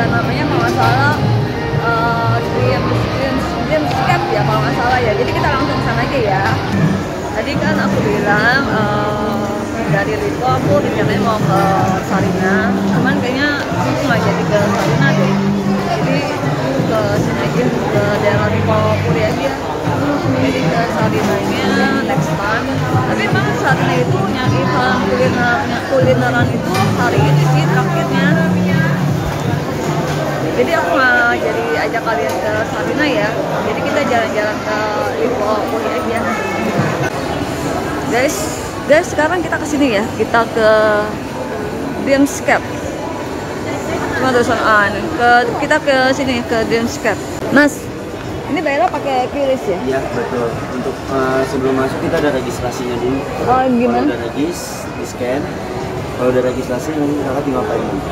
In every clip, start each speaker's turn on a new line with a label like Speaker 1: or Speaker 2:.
Speaker 1: ya namanya kalau nggak salah uh, dream, dream, dreamscape ya kalau nggak salah ya. Jadi kita langsung sana aja ya. Tadi kan aku bilang uh, dari Lipo aku rencananya mau ke Sarina cuman kayaknya aku nggak jadi ke Sarina deh. Jadi ke sini aja ke daerah Lipo Puri aja. Jadi ke Sarinanya next time tapi emang Sarina itu event kulinernya kulineran itu hari ini sih terakhirnya jadi aku nggak jadi ajak kalian ke Sarina ya jadi kita jalan-jalan ke Puri aja guys guys sekarang kita ke sini ya kita ke Dreamscape cuma terusan ah, ke kita ke sini ke Dreamscape Mas ini bayarnya pakai QRIS ya
Speaker 2: Iya betul. Untuk eh, sebelum masuk kita ada registrasinya dulu.
Speaker 1: Oh,
Speaker 2: Kalau
Speaker 1: gimana?
Speaker 2: udah regis, di scan. Kalau udah registrasi nanti kakak tinggal payment.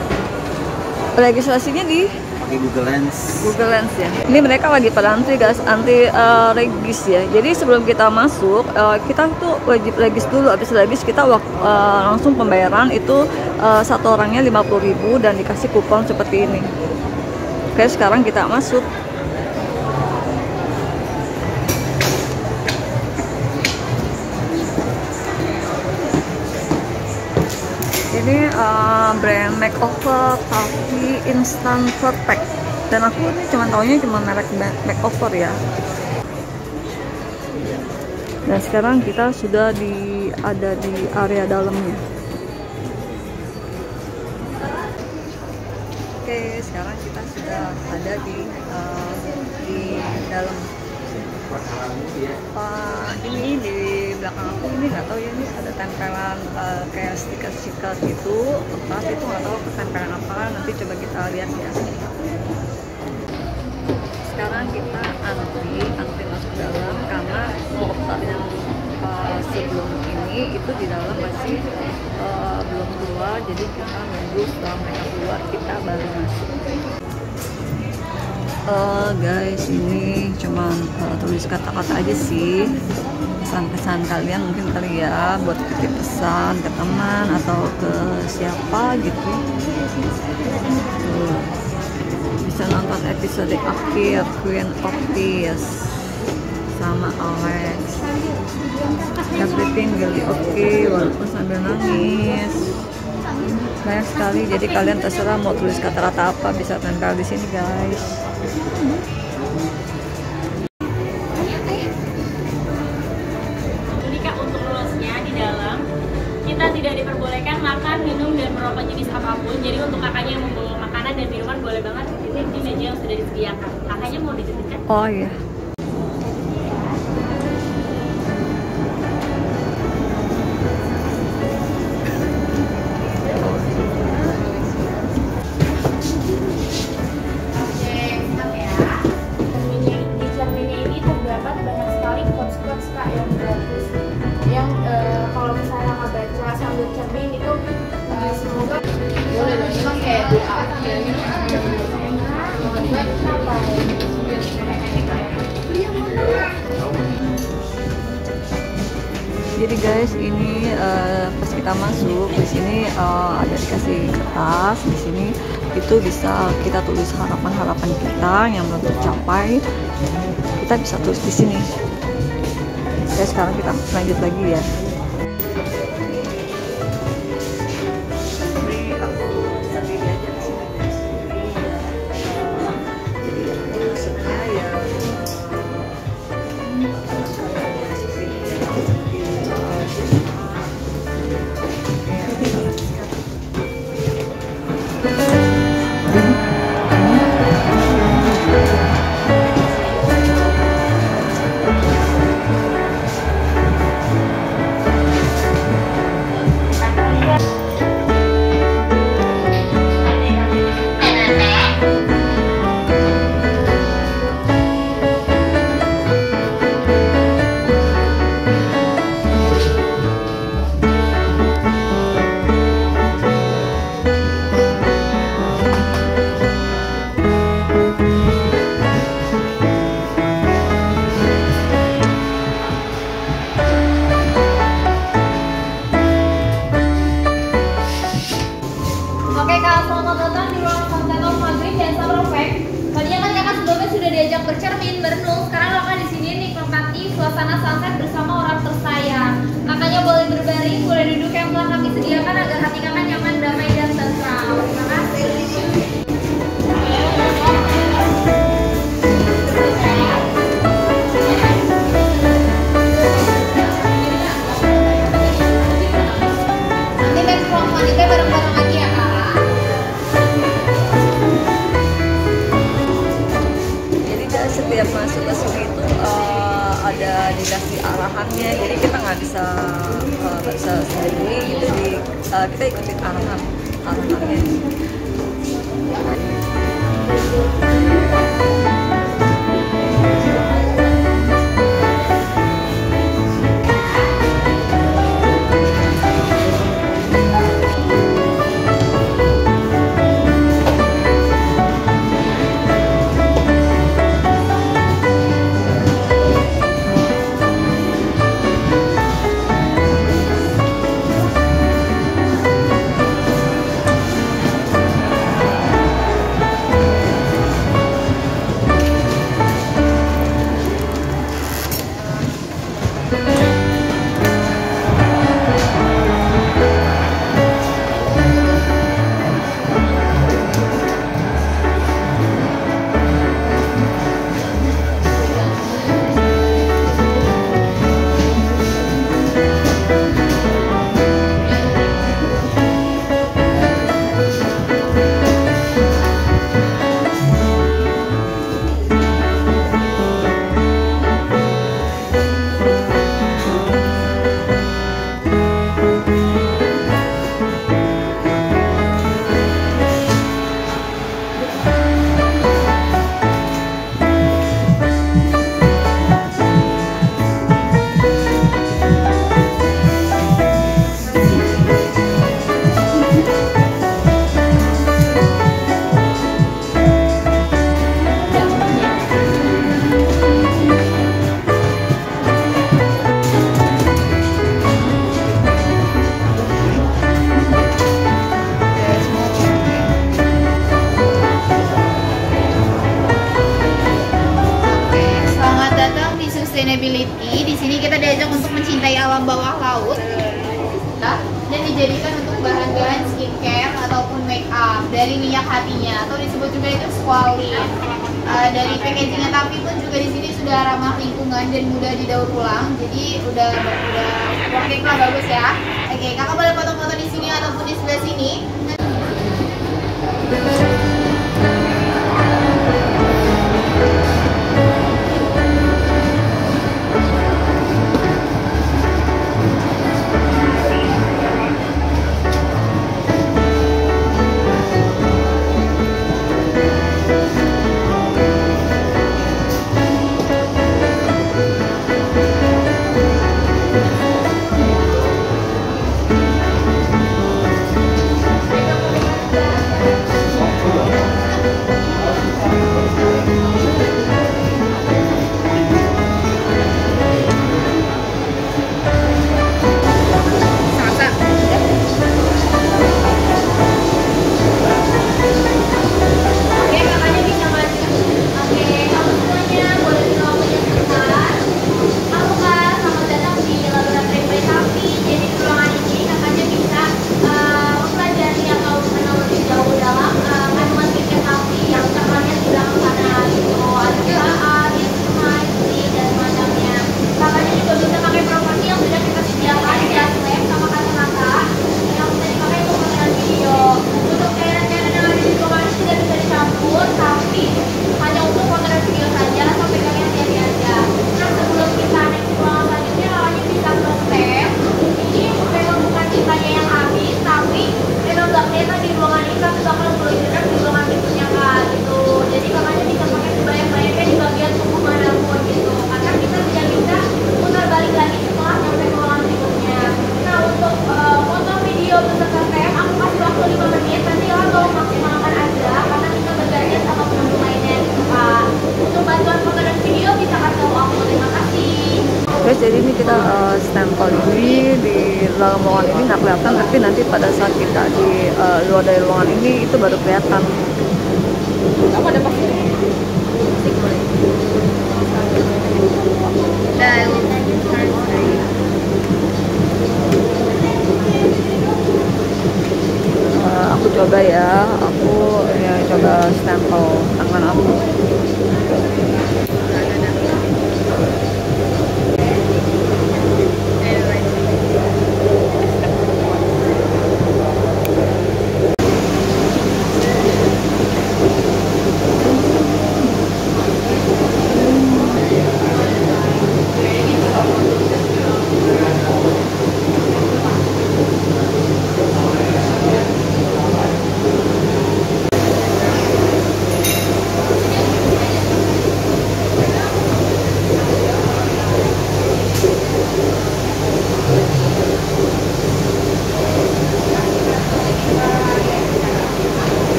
Speaker 1: registrasinya di
Speaker 2: Pakai Google Lens.
Speaker 1: Google Lens ya. Ini mereka lagi pada antri guys, antri uh, regis ya. Jadi sebelum kita masuk, uh, kita tuh wajib regis dulu. Habis regis kita uh, langsung pembayaran itu uh, satu orangnya 50.000 dan dikasih kupon seperti ini. Oke, sekarang kita masuk. Ini uh, brand makeover tapi instant perfect dan aku ini cuma taunya cuma merek ma- makeover ya. Dan sekarang kita sudah di ada di area dalamnya. Oke sekarang kita sudah ada di uh, di dalam Pak ini di belakang aku ini nggak tahu ya ini ada tempelan eh, kayak stiker-stiker gitu. Kertas itu nggak tahu ketempelan apa nanti coba kita lihat ya. Sekarang kita antri antri masuk dalam karena daftar yang eh, sebelum ini itu di dalam masih eh, belum keluar jadi kita nunggu setelah mereka keluar kita baru masuk Eh, guys ini cuman eh, tulis kata-kata aja sih. Pesan-pesan kalian mungkin kali ya buat titip pesan ke teman atau ke siapa gitu. Tuh. bisa nonton episode akhir Queen of Tears sama Alex. Everything really okay walaupun sambil nangis. Banyak sekali jadi kalian terserah mau tulis kata-kata apa bisa tempel di sini guys
Speaker 3: Jadi kak untuk lolosnya di dalam kita tidak diperbolehkan makan, minum dan merokok jenis apa pun. Jadi untuk kakaknya yang membawa makanan dan minuman boleh banget titip di meja yang sudah disediakan. Kakaknya mau dititipkan?
Speaker 1: oh iya Jadi guys, ini eh, pas kita masuk di sini eh, ada dikasih kertas. Di sini itu bisa kita tulis harapan-harapan kita yang belum tercapai. Kita bisa tulis di sini. Oke, sekarang kita lanjut lagi ya.
Speaker 4: dari minyak hatinya atau disebut juga itu squalene. Uh, dari packagingnya tapi pun juga di sini sudah ramah lingkungan dan mudah didaur ulang, jadi udah udah working lah bagus ya. Oke, kakak boleh foto-foto di sini ataupun di sebelah sini.
Speaker 1: Coba ya aku ya coba stempel tangan aku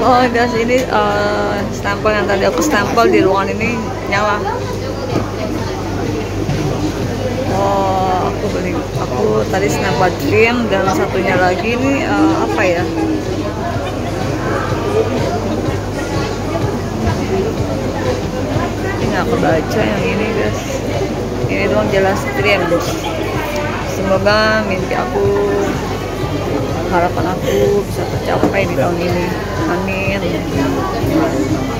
Speaker 1: Oh, guys, ini eh, stempel yang tadi aku stempel di ruangan ini nyala. Oh, aku beli. Aku tadi stempel dream dan satunya lagi ini eh, apa ya? Ini nggak kebaca yang ini, guys. Ini doang jelas dream. Semoga mimpi aku harapan aku bisa tercapai di tahun ini. Amin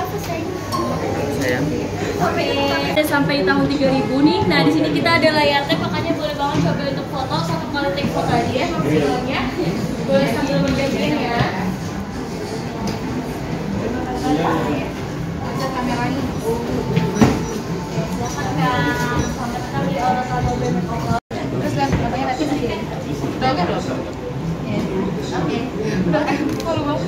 Speaker 3: Udah sampai tahun 3000 nih. Nah, di sini kita ada layar tag, makanya boleh banget coba untuk foto satu kali take foto aja ya maksimalnya. Boleh sambil bergantian ya. Silakan Kang. Selamat sekali orang kalau bebek foto.
Speaker 4: Terus kan namanya nanti nanti. Udah kan? Oke. Udah lu mau?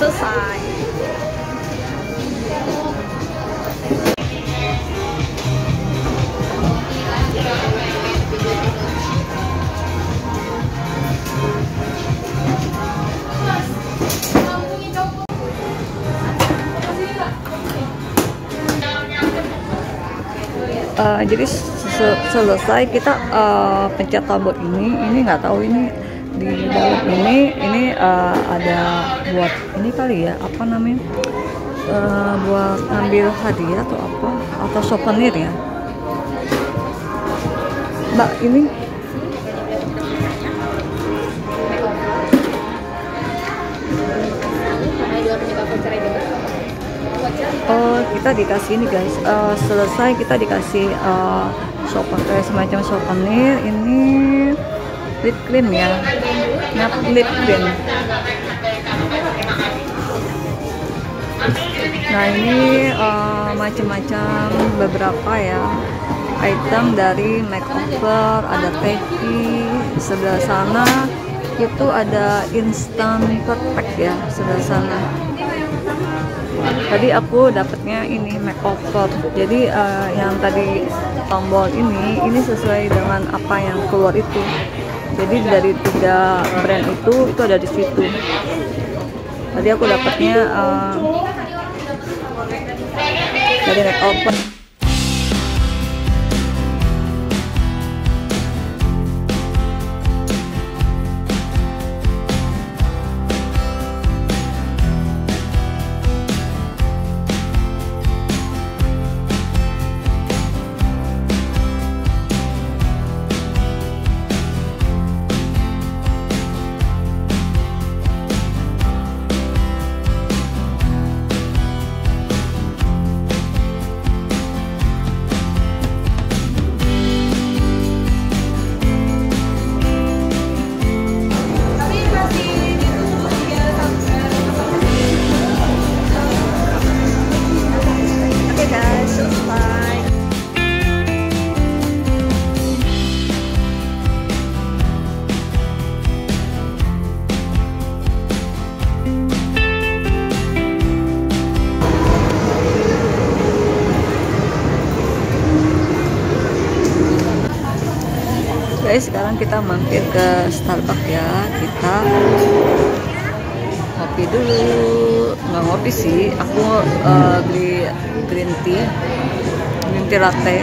Speaker 3: selesai. Uh, jadi
Speaker 1: selesai kita uh, pencet tombol ini. Ini nggak tahu ini di dalam ini. Ini uh, ada buat ini kali ya apa namanya Eh, buat ngambil hadiah atau apa atau souvenir ya mbak ini. Oh, kita dikasih ini guys. Eh, selesai kita dikasih eh souvenir kayak semacam souvenir. Ini lip cream ya. Nap lip cream. Nah ini eh, macam-macam beberapa ya item dari makeover, ada teki sebelah sana itu ada instant perfect ya sebelah sana. Tadi aku dapatnya ini makeover. Jadi eh, yang tadi tombol ini ini sesuai dengan apa yang keluar itu. Jadi dari tiga brand itu itu ada di situ. Tadi aku dapatnya eh, dari makeover sekarang kita mampir ke Starbucks ya. Kita ngopi dulu nggak ngopi sih aku eh, beli green tea green tea latte